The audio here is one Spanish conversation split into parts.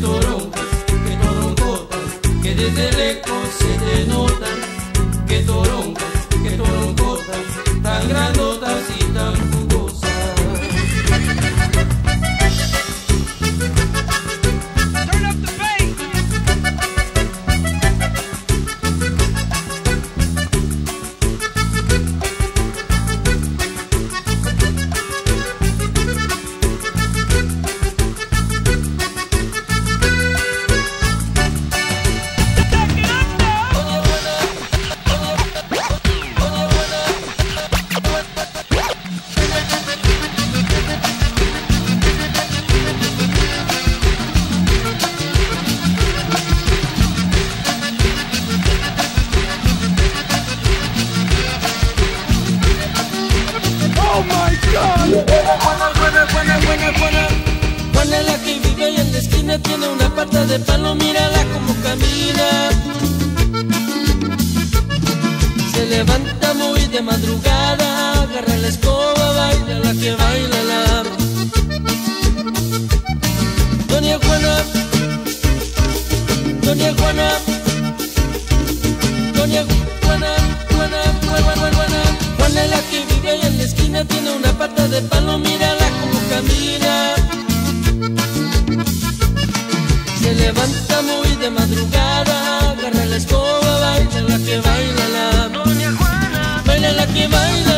toronjas, que toroncotas, que desde lejos se te notan, que toronjas. Tiene una pata de palo, mírala como camina. Se levanta muy de madrugada, agarra la escoba, baila la que baila la doña Juana. Baila la que baila.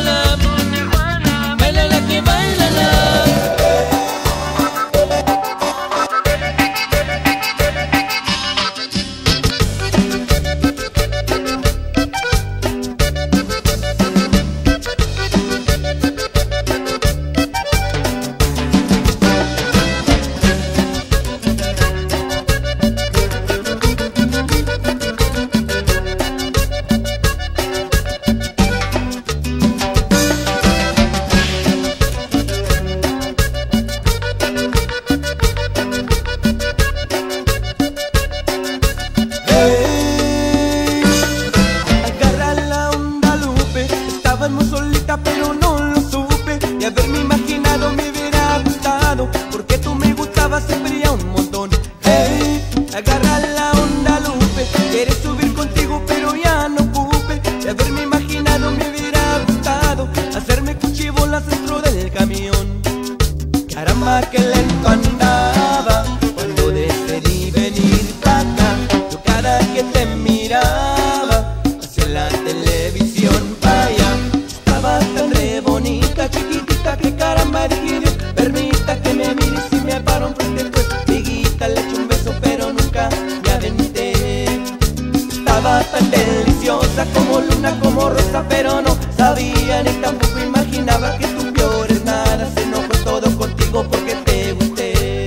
tampoco imaginaba que tú peores nada Se enojó todo contigo porque te gusté.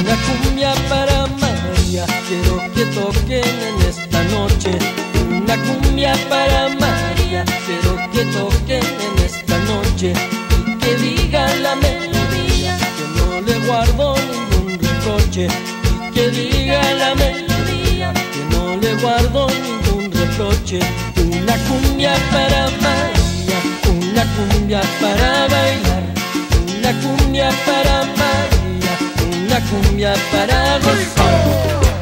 Una cumbia para María Quiero que toquen en esta noche. Una cumbia para María Quiero que toquen en esta noche. Y que diga la melodía Que no le guardo ningún reproche. guardo ningún reproche. Una cumbia para María, una cumbia para bailar, una cumbia para María, una cumbia para gozar.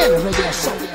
again and make.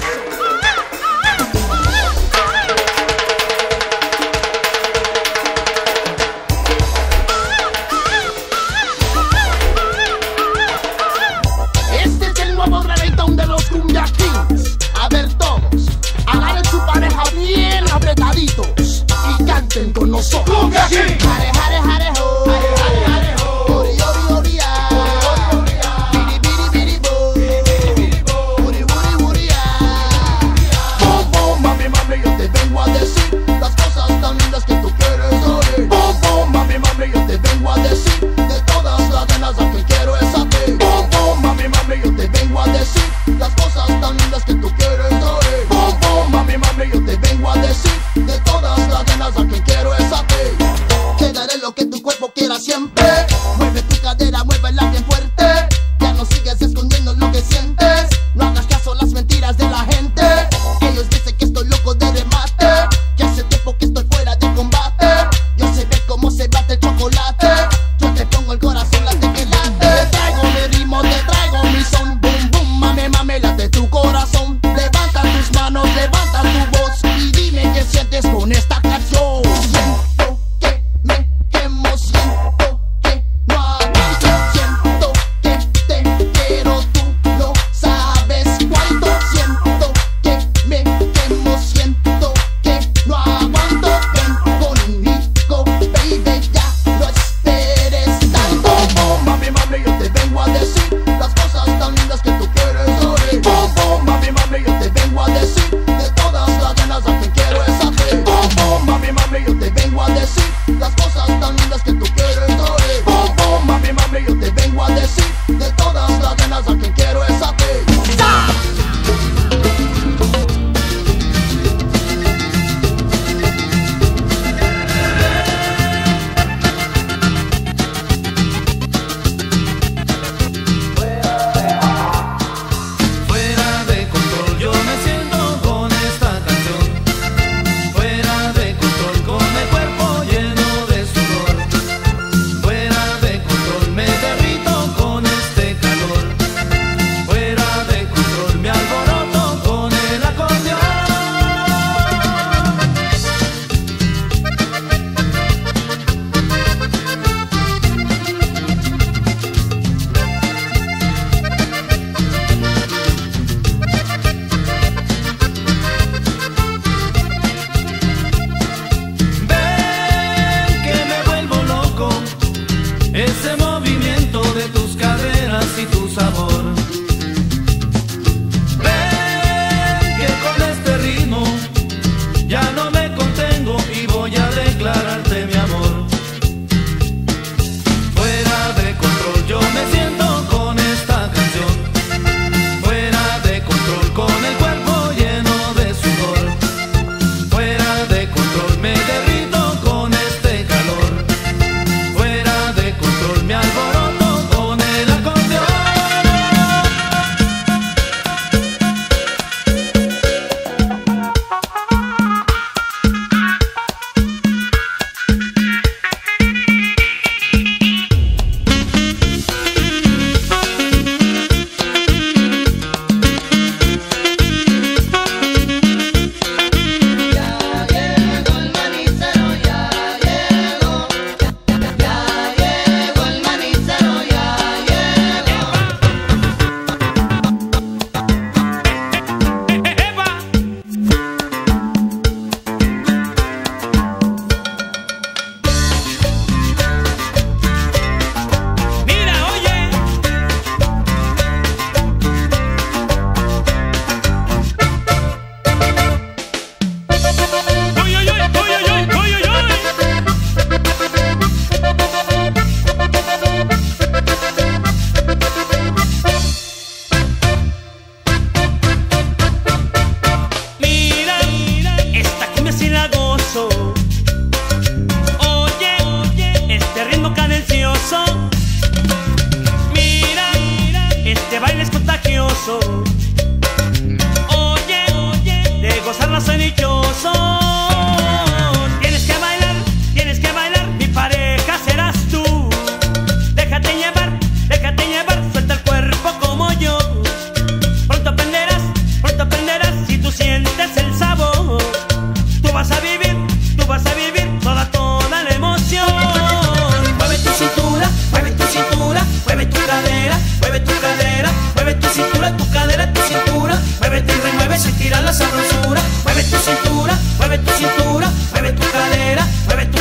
mueves y tira la sabrosura, mueve tu cintura, mueve tu cintura, mueve tu cadera, mueve tu